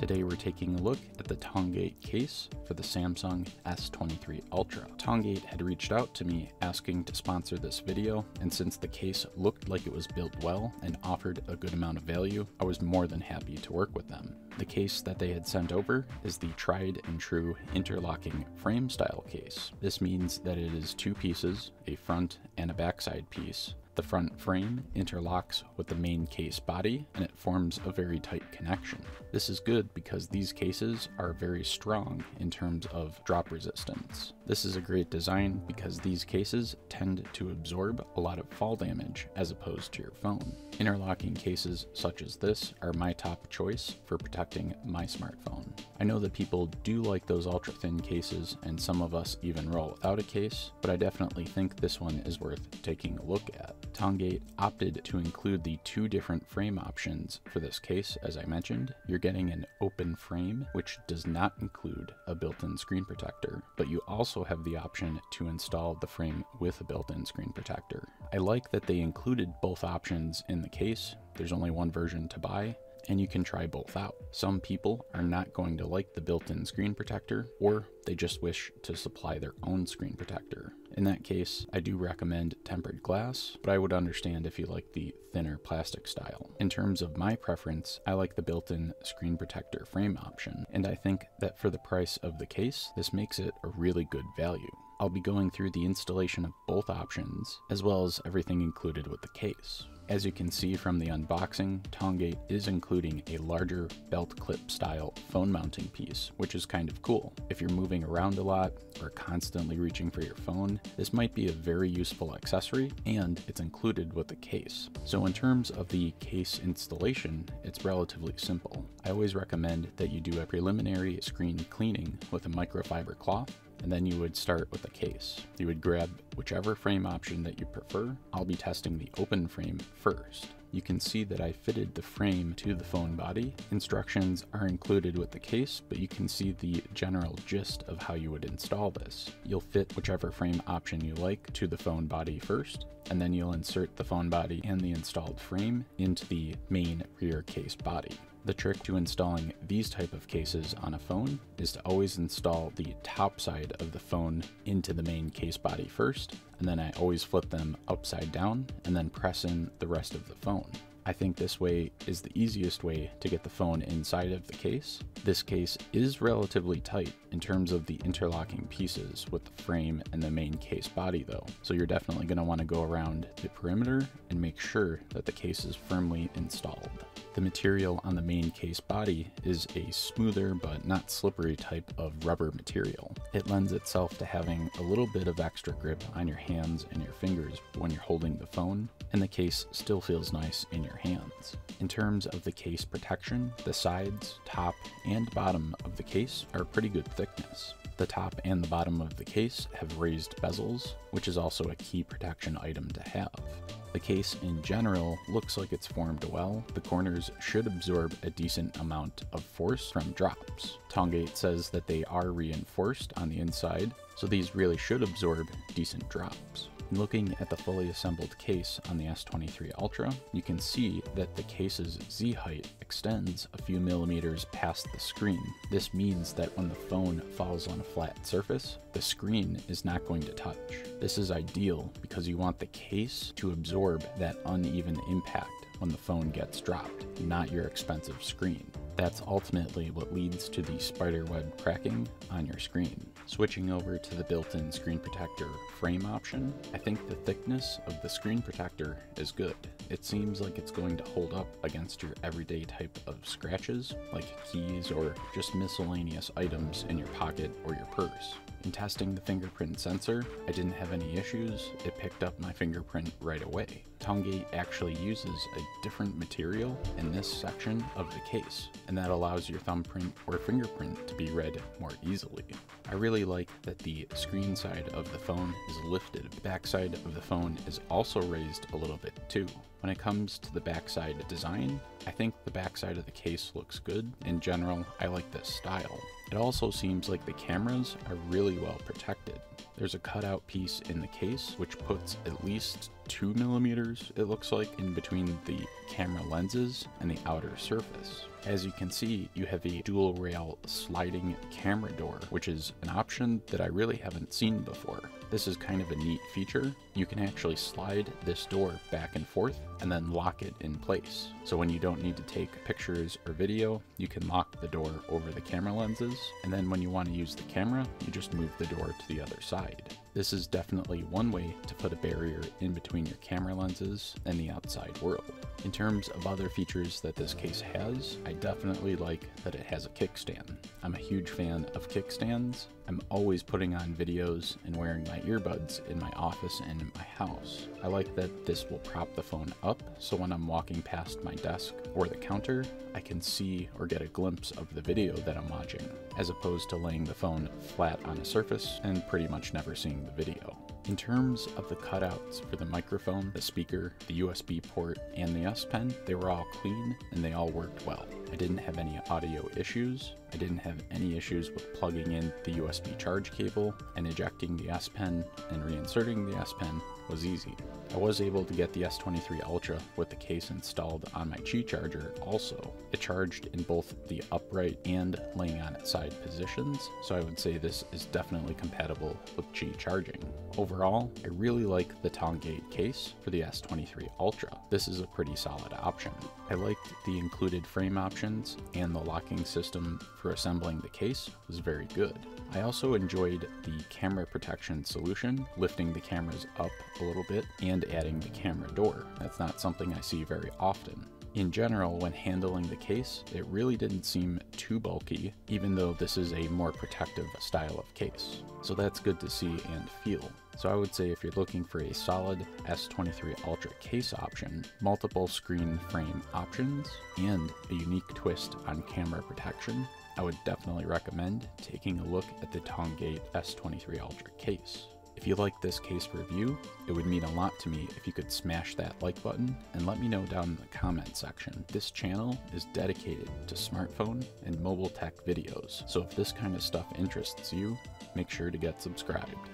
Today we're taking a look at the Tongate case for the Samsung S23 Ultra. Tongate had reached out to me asking to sponsor this video, and since the case looked like it was built well and offered a good amount of value, I was more than happy to work with them. The case that they had sent over is the tried and true interlocking frame style case. This means that it is two pieces, a front and a backside piece, the front frame interlocks with the main case body and it forms a very tight connection. This is good because these cases are very strong in terms of drop resistance. This is a great design because these cases tend to absorb a lot of fall damage as opposed to your phone. Interlocking cases such as this are my top choice for protecting my smartphone. I know that people do like those ultra thin cases and some of us even roll without a case, but I definitely think this one is worth taking a look at. Tongate opted to include the two different frame options for this case, as I mentioned. You're getting an open frame, which does not include a built-in screen protector, but you also have the option to install the frame with a built-in screen protector. I like that they included both options in the case. There's only one version to buy, and you can try both out. Some people are not going to like the built-in screen protector, or they just wish to supply their own screen protector. In that case, I do recommend tempered glass, but I would understand if you like the thinner plastic style. In terms of my preference, I like the built-in screen protector frame option, and I think that for the price of the case, this makes it a really good value. I'll be going through the installation of both options, as well as everything included with the case. As you can see from the unboxing, Tongate is including a larger belt clip style phone mounting piece, which is kind of cool. If you're moving around a lot or constantly reaching for your phone, this might be a very useful accessory and it's included with the case. So in terms of the case installation, it's relatively simple. I always recommend that you do a preliminary screen cleaning with a microfiber cloth and then you would start with a case. You would grab whichever frame option that you prefer. I'll be testing the open frame first. You can see that I fitted the frame to the phone body. Instructions are included with the case, but you can see the general gist of how you would install this. You'll fit whichever frame option you like to the phone body first, and then you'll insert the phone body and the installed frame into the main rear case body. The trick to installing these type of cases on a phone is to always install the top side of the phone into the main case body first, and then I always flip them upside down and then press in the rest of the phone. I think this way is the easiest way to get the phone inside of the case. This case is relatively tight in terms of the interlocking pieces with the frame and the main case body though, so you're definitely going to want to go around the perimeter and make sure that the case is firmly installed. The material on the main case body is a smoother but not slippery type of rubber material. It lends itself to having a little bit of extra grip on your hands and your fingers when you're holding the phone, and the case still feels nice in your hands. In terms of the case protection, the sides, top, and bottom of the case are pretty good thickness. The top and the bottom of the case have raised bezels, which is also a key protection item to have. The case in general looks like it's formed well. The corners should absorb a decent amount of force from drops. Tongate says that they are reinforced on the inside, so these really should absorb decent drops. Looking at the fully assembled case on the S23 Ultra, you can see that the case's Z height extends a few millimeters past the screen. This means that when the phone falls on a flat surface, the screen is not going to touch. This is ideal because you want the case to absorb that uneven impact when the phone gets dropped, not your expensive screen. That's ultimately what leads to the spiderweb cracking on your screen. Switching over to the built-in screen protector frame option, I think the thickness of the screen protector is good. It seems like it's going to hold up against your everyday type of scratches, like keys or just miscellaneous items in your pocket or your purse. In testing the fingerprint sensor, I didn't have any issues. It picked up my fingerprint right away. Tongate actually uses a different material in this section of the case, and that allows your thumbprint or fingerprint to be read more easily. I really like that the screen side of the phone is lifted. The back side of the phone is also raised a little bit too. When it comes to the backside design, I think the backside of the case looks good. In general, I like this style. It also seems like the cameras are really well protected. There's a cutout piece in the case which puts at least 2 millimeters, it looks like, in between the camera lenses and the outer surface. As you can see, you have a dual rail sliding camera door, which is an option that I really haven't seen before. This is kind of a neat feature. You can actually slide this door back and forth and then lock it in place. So when you don't need to take pictures or video, you can lock the door over the camera lenses, and then when you want to use the camera, you just move the door to the other side. This is definitely one way to put a barrier in between your camera lenses and the outside world. In terms of other features that this case has, I definitely like that it has a kickstand. I'm a huge fan of kickstands. I'm always putting on videos and wearing my earbuds in my office and in my house. I like that this will prop the phone up so when I'm walking past my desk or the counter, I can see or get a glimpse of the video that I'm watching, as opposed to laying the phone flat on a surface and pretty much never seeing the video. In terms of the cutouts for the microphone, the speaker, the USB port, and the S Pen, they were all clean and they all worked well. I didn't have any audio issues, I didn't have any issues with plugging in the USB charge cable and ejecting the S Pen and reinserting the S Pen was easy. I was able to get the S23 Ultra with the case installed on my Qi charger also. It charged in both the upright and laying on its side positions, so I would say this is definitely compatible with Qi charging. Overall, I really like the Tongate case for the S23 Ultra. This is a pretty solid option. I liked the included frame options and the locking system for assembling the case was very good. I also enjoyed the camera protection solution, lifting the cameras up a little bit and adding the camera door. That's not something I see very often. In general, when handling the case, it really didn't seem too bulky, even though this is a more protective style of case. So that's good to see and feel. So I would say if you're looking for a solid S23 Ultra case option, multiple screen frame options, and a unique twist on camera protection, I would definitely recommend taking a look at the Tongate S23 Ultra case. If you like this case review, it would mean a lot to me if you could smash that like button and let me know down in the comment section. This channel is dedicated to smartphone and mobile tech videos, so if this kind of stuff interests you, make sure to get subscribed.